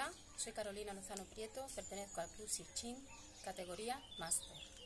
Hola, soy Carolina Lozano Prieto, pertenezco al Club Sirchin, categoría Máster.